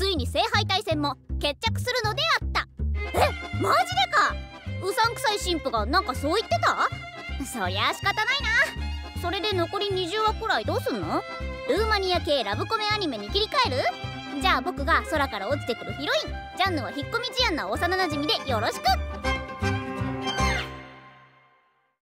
ついに聖杯対戦も決着するのであった。えマジでか？うさんくさい神父がなんかそう言ってた？そりゃ仕方ないな。それで残り20話くらいどうすんの？ルーマニア系ラブコメアニメに切り替える？じゃあ僕が空から落ちてくるヒロインジャンヌは引っ込み思案な幼なじみでよろしく。